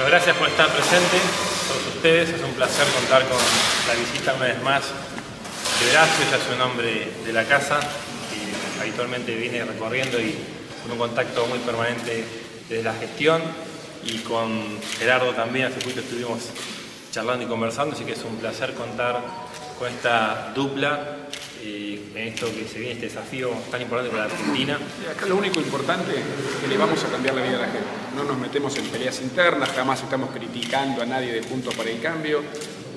Gracias por estar presente, todos ustedes. Es un placer contar con la visita una vez más de Horacio, ya es un hombre de la casa, que habitualmente viene recorriendo y con un contacto muy permanente desde la gestión. Y con Gerardo también, hace poquito estuvimos charlando y conversando, así que es un placer contar con esta dupla en esto que se viene, este desafío tan importante para la Argentina. acá lo único importante es que le vamos a cambiar la vida a la gente. No nos metemos en peleas internas, jamás estamos criticando a nadie de Juntos para el Cambio.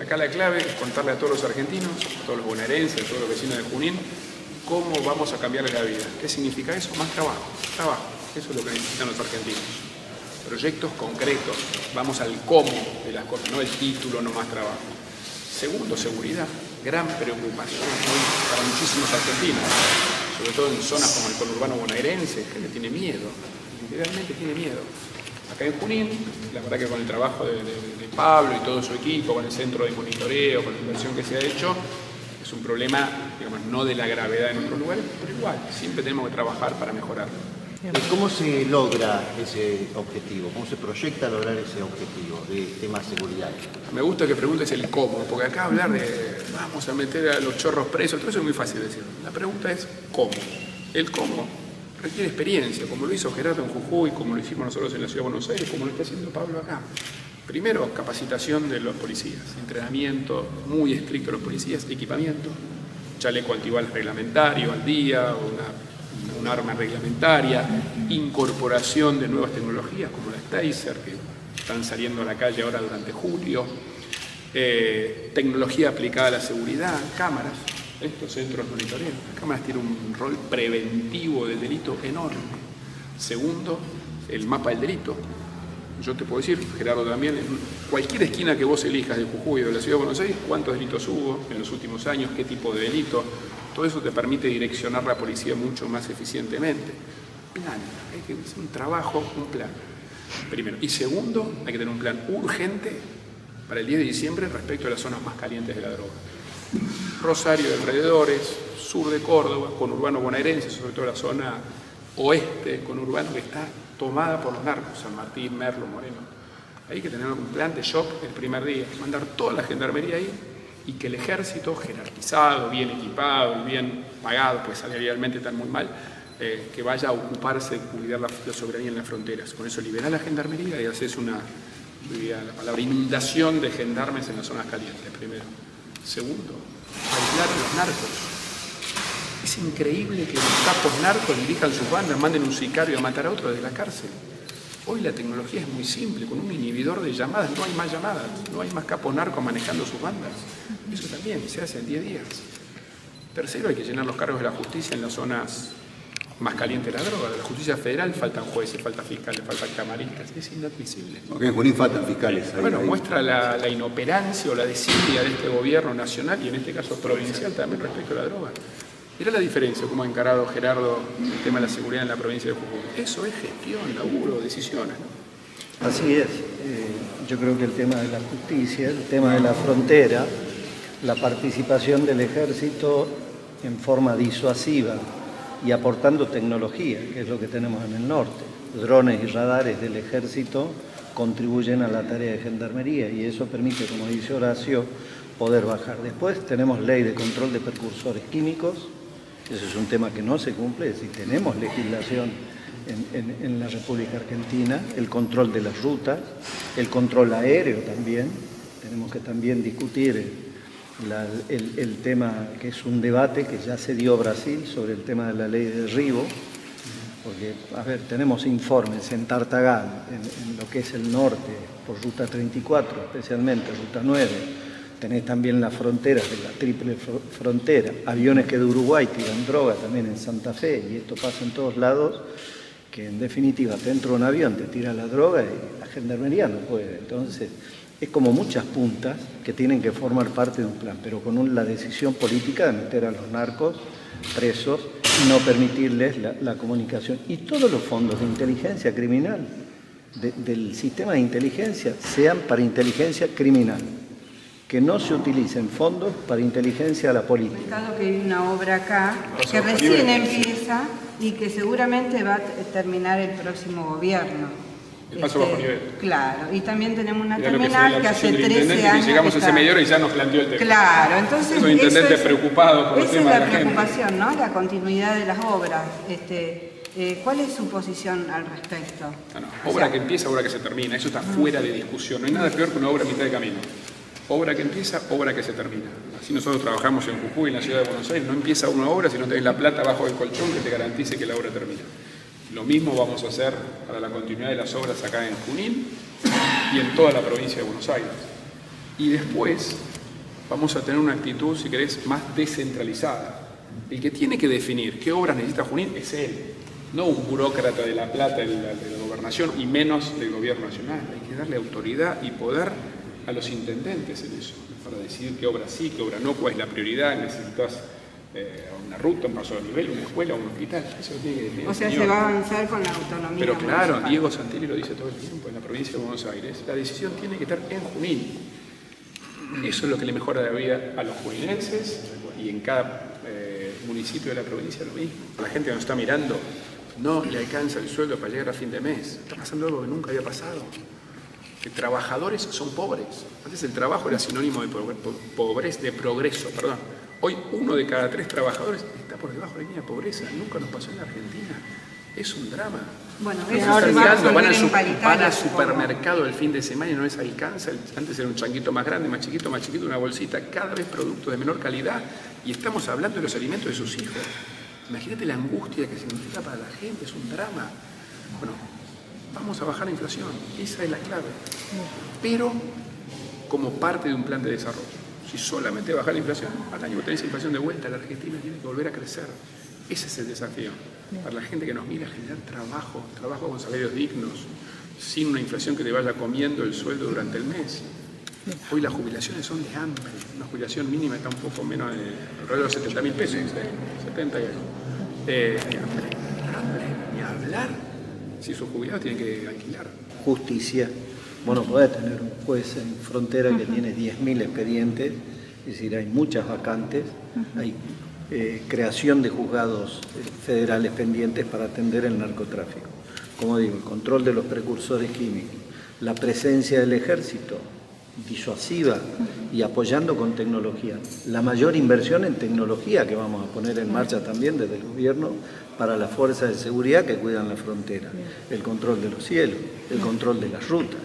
Acá la clave es contarle a todos los argentinos, a todos los bonaerenses, a todos los vecinos de Junín, cómo vamos a cambiarles la vida. ¿Qué significa eso? Más trabajo. Trabajo. Eso es lo que necesitan los argentinos. Proyectos concretos. Vamos al cómo de las cosas, no el título, no más trabajo. Segundo, seguridad gran preocupación para muchísimos argentinos, sobre todo en zonas como el conurbano bonaerense, gente tiene miedo, literalmente tiene miedo. Acá en Junín, la verdad que con el trabajo de, Pablo y todo su equipo, con el centro de monitoreo, con la inversión que se ha hecho, es un problema, digamos, no de la gravedad en otros lugares, pero igual, siempre tenemos que trabajar para mejorarlo. ¿Cómo se logra ese objetivo? ¿Cómo se proyecta lograr ese objetivo de tema seguridad? Me gusta que preguntes el cómo, porque acá hablar de vamos a meter a los chorros presos, todo eso es muy fácil de decir. La pregunta es cómo. El cómo requiere experiencia, como lo hizo Gerardo en Jujuy, como lo hicimos nosotros en la Ciudad de Buenos Aires, como lo está haciendo Pablo acá. Primero, capacitación de los policías, entrenamiento muy estricto de los policías, equipamiento, chaleco antibal reglamentario al día, una un arma reglamentaria, incorporación de nuevas tecnologías como la Stacer, que están saliendo a la calle ahora durante julio, eh, tecnología aplicada a la seguridad, cámaras, estos centros de monitoreo. Las cámaras tienen un rol preventivo del delito enorme. Segundo, el mapa del delito. Yo te puedo decir, Gerardo también, en cualquier esquina que vos elijas de Jujuy o de la Ciudad de Buenos Aires, cuántos delitos hubo en los últimos años, qué tipo de delito, todo eso te permite direccionar la policía mucho más eficientemente. Plan, hay que hacer un trabajo, un plan. Primero. Y segundo, hay que tener un plan urgente para el 10 de diciembre respecto a las zonas más calientes de la droga. Rosario de alrededores, sur de Córdoba, con urbano bonaerense, sobre todo la zona oeste con urbano que está tomada por los narcos, San Martín, Merlo, Moreno. Hay que tener un plan de shock el primer día, mandar toda la gendarmería ahí y que el ejército jerarquizado, bien equipado y bien pagado, pues salarialmente tan muy mal, eh, que vaya a ocuparse de cuidar la, soberanía en las fronteras. Con eso libera la gendarmería y haces una, la palabra, inundación de gendarmes en las zonas calientes, primero. Segundo, aislar a los narcos. Es increíble que los capos narcos dirijan sus bandas, manden un sicario a matar a otro desde la cárcel. Hoy la tecnología es muy simple, con un inhibidor de llamadas no hay más llamadas, no hay más capos narcos manejando sus bandas. Eso también se hace en 10 días. Tercero, hay que llenar los cargos de la justicia en las zonas más calientes de la droga. De la justicia federal faltan jueces, faltan fiscales, faltan camaristas. Es inadmisible. Porque en Junín faltan fiscales. bueno, muestra la, la, inoperancia o la desidia de este gobierno nacional y en este caso provincial también respecto a la droga. Mira la diferencia, cómo ha encarado Gerardo el tema de la seguridad en la provincia de Jujuy. Eso es gestión, laburo, decisiones. Así es. Eh, yo creo que el tema de la justicia, el tema de la frontera, la participación del ejército en forma disuasiva y aportando tecnología, que es lo que tenemos en el norte. Drones y radares del ejército contribuyen a la tarea de gendarmería y eso permite, como dice Horacio, poder bajar. Después tenemos ley de control de precursores químicos, ese es un tema que no se cumple, es decir, tenemos legislación en, la República Argentina, el control de las rutas, el control aéreo también, tenemos que también discutir el, tema que es un debate que ya se dio Brasil sobre el tema de la ley de derribo, porque, a ver, tenemos informes en Tartagal, en lo que es el norte, por ruta 34 especialmente, ruta 9, tenés también las fronteras de la triple frontera, aviones que de Uruguay tiran droga también en Santa Fe, y esto pasa en todos lados, que en definitiva dentro de un avión te tira la droga y la gendarmería no puede. Entonces, es como muchas puntas que tienen que formar parte de un plan, pero con la decisión política de meter a los narcos presos y no permitirles la, comunicación. Y todos los fondos de inteligencia criminal del sistema de inteligencia sean para inteligencia criminal que no se utilicen fondos para inteligencia a la política. que hay una obra acá que recién empieza y que seguramente va a terminar el próximo gobierno. El paso bajo nivel. Claro, y también tenemos una Mirá que terminal la que hace obsesión del 13 intendente, años. que llegamos a ese medio y ya nos planteó el tema. Claro, entonces. Intendentes preocupados por los esa temas es de la la gente. preocupación, ¿no? La continuidad de las obras. Este, eh, ¿Cuál es su posición al respecto? No, no, O Obra sea, que empieza, obra que se termina. Eso está fuera de discusión. No hay nada peor que una obra a mitad de camino. Obra que empieza, obra que se termina. Así nosotros trabajamos en Jujuy, en la ciudad de Buenos Aires. No empieza una obra si no tenés la plata bajo el colchón que te garantice que la obra termina. Lo mismo vamos a hacer para la continuidad de las obras acá en Junín y en toda la provincia de Buenos Aires. Y después vamos a tener una actitud, si querés, más descentralizada. El que tiene que definir qué obras necesita Junín es él, no un burócrata de la plata de la, de la gobernación y menos del gobierno nacional. Hay que darle autoridad y poder a los intendentes en eso, para decidir qué obra sí, qué obra no, cuál es la prioridad, necesitas eh, una ruta, un paso de nivel, una escuela, un hospital. Eso tiene que definir O sea, señor. se va a avanzar con la autonomía. Pero claro, municipal. Diego Santilli lo dice todo el tiempo en la provincia de Buenos Aires, la decisión tiene que estar en Junín. Eso es lo que le mejora la vida a los juninenses y en cada eh, municipio de la provincia lo mismo. La gente que nos está mirando no le alcanza el sueldo para llegar a fin de mes. Está pasando algo que nunca había pasado. Que trabajadores son pobres. Antes el trabajo era sinónimo de pobre- po- pobreza, de progreso, perdón. Hoy uno de cada tres trabajadores está por debajo de la línea de pobreza. Nunca nos pasó en la Argentina. Es un drama. Bueno, eso se va a mirando, van, a su- van supermercado el fin de semana y no les alcanza. Antes era un changuito más grande, más chiquito, más chiquito, una bolsita, cada vez productos de menor calidad. Y estamos hablando de los alimentos de sus hijos. Imagínate la angustia que significa para la gente, es un drama. Bueno, vamos a bajar la inflación, esa es la clave. Pero como parte de un plan de desarrollo. Si solamente bajar la inflación, al año que tenés inflación de vuelta, la Argentina tiene que volver a crecer. Ese es el desafío. Para la gente que nos mira, generar trabajo, trabajo con salarios dignos, sin una inflación que te vaya comiendo el sueldo durante el mes. Hoy las jubilaciones son de hambre. Una jubilación mínima está un poco menos de alrededor de los 70 mil pesos, ¿eh? 70 y algo. Eh, hay hambre, hambre, ni hablar. Si sus jubilados tienen que alquilar. justicia. Bueno, podés tener un juez en frontera que tiene 10.000 expedientes, es decir, hay muchas vacantes, hay eh, creación de juzgados eh, federales pendientes para atender el narcotráfico. Como digo, el control de los precursores químicos, la presencia del ejército disuasiva y apoyando con tecnología. La mayor inversión en tecnología que vamos a poner en marcha también desde el gobierno para las fuerzas de seguridad que cuidan la frontera, el control de los cielos, el control de las rutas.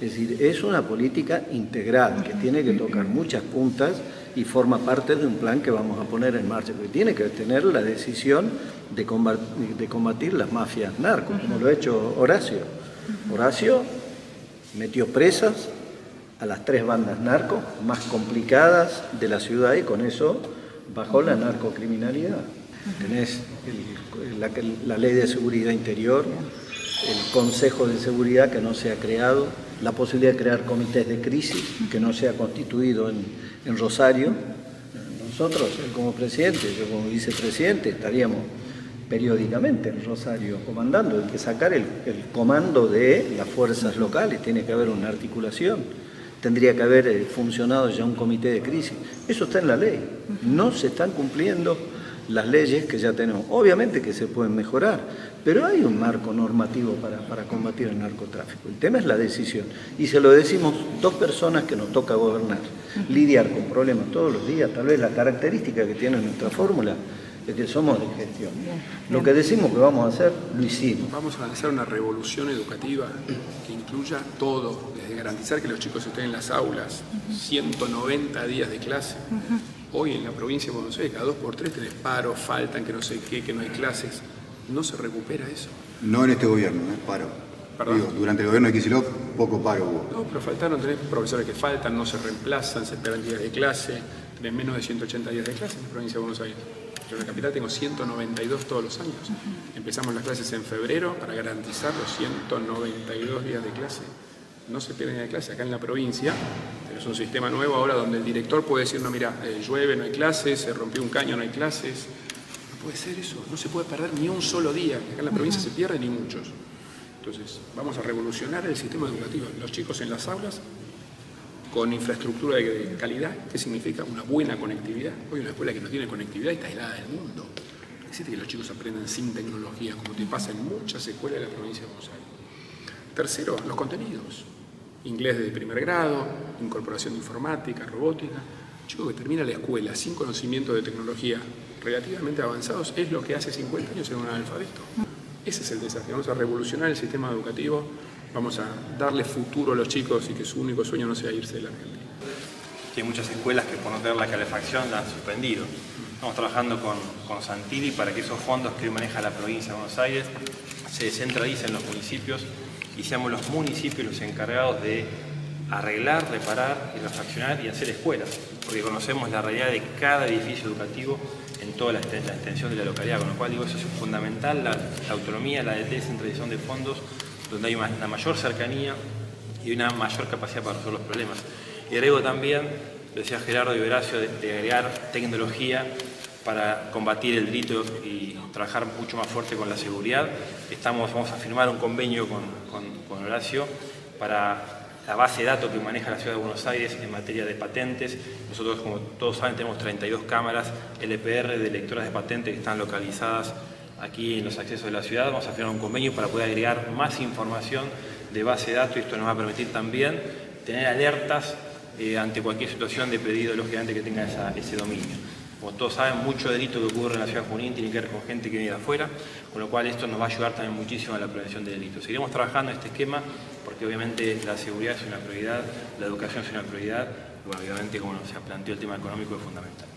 Es decir, es una política integral que tiene que tocar muchas puntas y forma parte de un plan que vamos a poner en marcha, porque tiene que tener la decisión de combatir, de combatir las mafias narcos, como lo ha hecho Horacio. Horacio metió presas a las tres bandas narcos más complicadas de la ciudad y con eso bajó la narcocriminalidad. Tenés la, ley de seguridad interior, el consejo de seguridad que no se ha creado, la posibilidad de crear comités de crisis que no se ha constituido en, en Rosario. Nosotros, él como presidente, yo como vicepresidente, estaríamos periódicamente en Rosario comandando. Hay que sacar el, el comando de las fuerzas locales, tiene que haber una articulación. Tendría que haber eh, funcionado ya un comité de crisis. Eso está en la ley. No se están cumpliendo las leyes que ya tenemos. Obviamente que se pueden mejorar, pero hay un marco normativo para, para combatir el narcotráfico. El tema es la decisión. Y se lo decimos dos personas que nos toca gobernar, lidiar con problemas todos los días. Tal vez la característica que tiene nuestra fórmula es que somos de gestión. Lo que decimos que vamos a hacer, lo hicimos. Vamos a lanzar una revolución educativa que incluya todo, desde garantizar que los chicos estén en las aulas, 190 días de clase. Hoy en la provincia de Buenos Aires, cada dos por tres tenés paro, faltan, que no sé qué, que no hay clases. No se recupera eso. No en este gobierno, ¿eh? paro. Perdón. Digo, durante el gobierno de Kicillof, poco paro hubo. No, pero faltaron, tenés profesores que faltan, no se reemplazan, se esperan días de clase, tenés menos de 180 días de clase en la provincia de Buenos Aires. Yo en la capital tengo 192 todos los años. Empezamos las clases en febrero para garantizar los 192 días de clase. No se pierden de clase. Acá en la provincia tenemos un sistema nuevo ahora donde el director puede decir, no, mira, eh, llueve, no hay clases, se rompió un caño, no hay clases. No puede ser eso, no se puede perder ni un solo día. Acá en la provincia se pierden ni muchos. Entonces, vamos a revolucionar el sistema educativo. Los chicos en las aulas con infraestructura de calidad, ¿qué significa? Una buena conectividad. Hoy una escuela que no tiene conectividad está aislada del mundo. No existe que los chicos aprendan sin tecnología, como te pasa en muchas escuelas de la provincia de Buenos Aires. Tercero, los contenidos. Inglés de primer grado, incorporación de informática, robótica. Un chico que termina la escuela sin conocimiento de tecnología relativamente avanzados es lo que hace 50 años era un analfabeto. Ese es el desafío. Vamos a revolucionar el sistema educativo, vamos a darle futuro a los chicos y que su único sueño no sea irse de la Argentina. Hay muchas escuelas que por no tener la calefacción la han suspendido. Estamos trabajando con, con Santilli para que esos fondos que maneja la provincia de Buenos Aires se descentralicen en los municipios y seamos los municipios los encargados de arreglar, reparar, refaccionar y hacer escuelas, porque conocemos la realidad de cada edificio educativo en toda la, extensión de la localidad, con lo cual digo, eso es fundamental, la, autonomía, la descentralización de fondos, donde hay una, mayor cercanía y una mayor capacidad para resolver los problemas. Y agrego también, decía Gerardo y Horacio, de, agregar tecnología para combatir el delito y trabajar mucho más fuerte con la seguridad. Estamos, vamos a firmar un convenio con, con Horacio para la base de datos que maneja la Ciudad de Buenos Aires en materia de patentes. Nosotros, como todos saben, tenemos 32 cámaras LPR de lectoras de patentes que están localizadas aquí en los accesos de la ciudad. Vamos a firmar un convenio para poder agregar más información de base de datos y esto nos va a permitir también tener alertas eh, ante cualquier situación de pedido, lógicamente, que tenga ese dominio. Como todos saben, mucho delito que ocurre en la ciudad de Junín tiene que ver con gente que viene de afuera, con lo cual esto nos va a ayudar también muchísimo a la prevención de delitos. Seguiremos trabajando en este esquema porque obviamente la seguridad es una prioridad, la educación es una prioridad, y obviamente como se planteó el tema económico es fundamental.